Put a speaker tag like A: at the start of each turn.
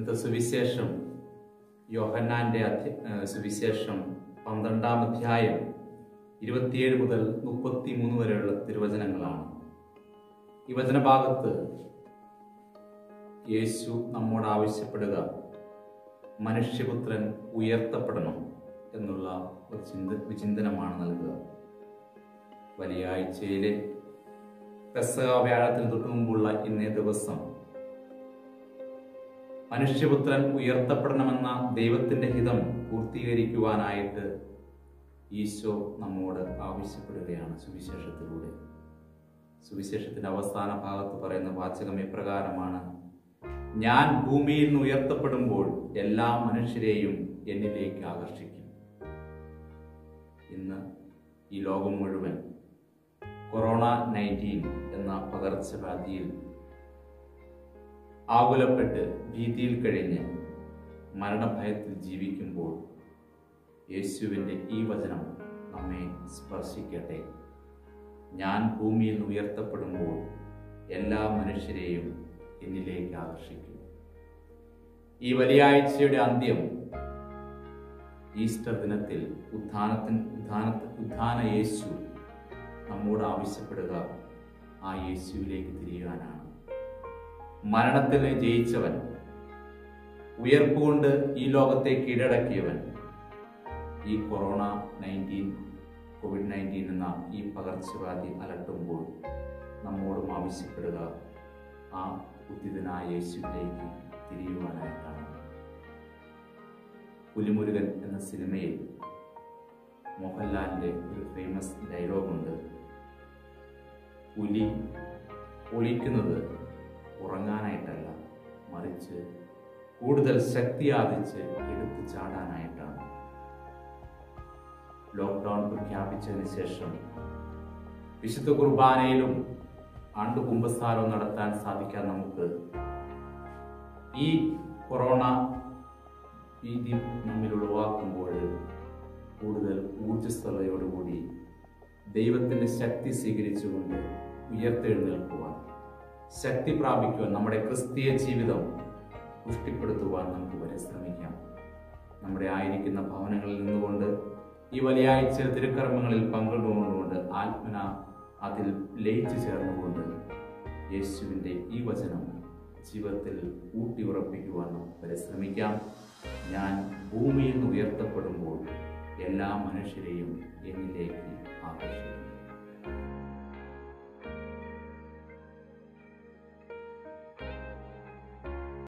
A: വിശുദ്ധ സുവിശേഷം യോഹന്നാന്റെ സുവിശേഷം പന്ത്രണ്ടാം അധ്യായം ഇരുപത്തിയേഴ് മുതൽ മുപ്പത്തി മൂന്ന് വരെയുള്ള തിരുവചനങ്ങളാണ്. ഈ വചനഭാഗത്ത് യേശു നമ്മോട് ആവശ്യപ്പെടുക മനുഷ്യപുത്രൻ ഉയർത്തപ്പെടണം എന്നുള്ള ഒരു ചിന്ത വിചിന്തനമാണ് നൽകുക. വലിയ ആഴ്ചയിലെ പെസക വ്യാഴത്തിന് തൊട്ടു മുമ്പുള്ള ഇന്നേ ദിവസം മനുഷ്യപുത്രൻ ഉയർത്തപ്പെടണമെന്ന ദൈവത്തിന്റെ ഹിതം പൂർത്തീകരിക്കുവാനായിട്ട് ഈശോ നമ്മോട് ആവശ്യപ്പെടുകയാണ് സുവിശേഷത്തിലൂടെ. സുവിശേഷത്തിന്റെ അവസാന ഭാഗത്ത് പറയുന്ന വാചകം ഇപ്രകാരമാണ് ഞാൻ ഭൂമിയിൽ നിന്ന് ഉയർത്തപ്പെടുമ്പോൾ എല്ലാ മനുഷ്യരെയും എന്നിലേക്ക് ആകർഷിക്കും. ഇന്ന് ഈ ലോകം മുഴുവൻ കൊറോണ നയന്റീൻ എന്ന പകർച്ചവ്യാധിയിൽ ആകുലപ്പെട്ട് ഭീതിയിൽ കഴിഞ്ഞ് മരണഭയത്തിൽ ജീവിക്കുമ്പോൾ യേശുവിന്റെ ഈ വചനം നമ്മെ സ്പർശിക്കട്ടെ. ഞാൻ ഭൂമിയിൽ ഉയർത്തപ്പെടുമ്പോൾ എല്ലാ മനുഷ്യരെയും എന്നിലേക്ക് ആകർഷിക്കും. ഈ വലിയാഴ്ചയുടെ അന്ത്യം ഈസ്റ്റർ ദിനത്തിൽ ഉത്ഥാനത്തിന് ഉത്ഥാന ഉത്ഥാന യേശു നമ്മോട് ആവശ്യപ്പെടുക ആ യേശുവിലേക്ക് തിരിയാനാണ് മരണത്തിനെ ജയിച്ചവൻ. ഉയർപ്പുകൊണ്ട് ഈ ലോകത്തെ കീഴടക്കിയവൻ. ഈ കൊറോണ നയന്റീൻ കോവിഡ് നയന്റീൻ എന്ന ഈ പകർച്ചവ്യാധി അലട്ടുമ്പോൾ നമ്മോടും ആവശ്യപ്പെടുക ആ ഉദ്ധിതനായ യേശുവിലേക്ക് തിരിയുവാനായിട്ടാണ് പുലിമുരുകൻ എന്ന സിനിമയിൽ മോഹൻലാലിന്റെ ഒരു ഫേമസ് ഡയലോഗുണ്ട് പുലി ഒളിക്കുന്നത് ഉറങ്ങാനായിട്ടല്ല മറിച്ച് കൂടുതൽ ശക്തി ആർജിച്ച് എടുത്തു ചാടാനായിട്ടാണ്. ലോക്ക്ഡൗൺ പ്രഖ്യാപിച്ചതിന് ശേഷം വിശുദ്ധ കുർബാനയിലും ആണ്ട് കുംഭസ്ഥാനവും നടത്താൻ സാധിക്കാൻ നമുക്ക് ഈ കൊറോണ ഭീതി നമ്മിൽ ഉളവാക്കുമ്പോൾ കൂടുതൽ ഊർജസ്വലതയോടുകൂടി ദൈവത്തിന്റെ ശക്തി സ്വീകരിച്ചുകൊണ്ട് ഉയർത്തെഴുന്നേൽക്കുവാൻ ശക്തി പ്രാപിക്കുവാൻ നമ്മുടെ ക്രിസ്തീയ ജീവിതം പുഷ്ടിപ്പെടുത്തുവാൻ നമുക്ക് വരെ ശ്രമിക്കാം. നമ്മുടെ ആയിരിക്കുന്ന ഭവനങ്ങളിൽ നിന്നുകൊണ്ട് ഈ വലിയ ആഴ്ച തിരുക്കർമ്മങ്ങളിൽ പങ്കെടുത്തുകൊണ്ടുകൊണ്ട് ആത്മന അതിൽ ലയിച്ചു ചേർന്നുകൊണ്ട് യേശുവിന്റെ ഈ വചനം ജീവിതത്തിൽ ഊട്ടി ഉറപ്പിക്കുവാൻ നമുക്ക് പരിശ്രമിക്കാം ഞാൻ ഭൂമിയിൽ നിന്ന് ഉയർത്തപ്പെടുമ്പോൾ എല്ലാ മനുഷ്യരെയും എന്നിലേക്ക് ആകർഷിക്കും